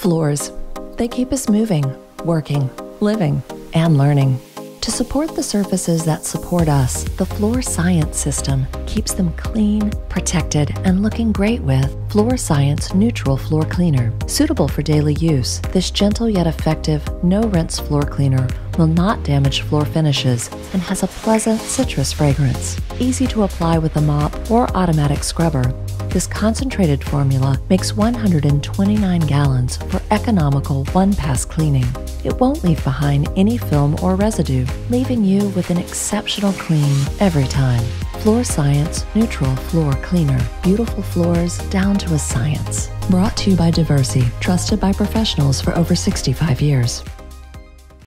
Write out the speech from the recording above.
Floors. They keep us moving, working, living, and learning. To support the surfaces that support us, the Floor Science system keeps them clean, protected, and looking great with Floor Science Neutral Floor Cleaner. Suitable for daily use, this gentle yet effective, no rinse floor cleaner will not damage floor finishes and has a pleasant citrus fragrance. Easy to apply with a mop or automatic scrubber, this concentrated formula makes 129 gallons for economical one pass cleaning. It won't leave behind any film or residue, leaving you with an exceptional clean every time. Floor Science Neutral Floor Cleaner. Beautiful floors down to a science. Brought to you by Diversey, trusted by professionals for over 65 years.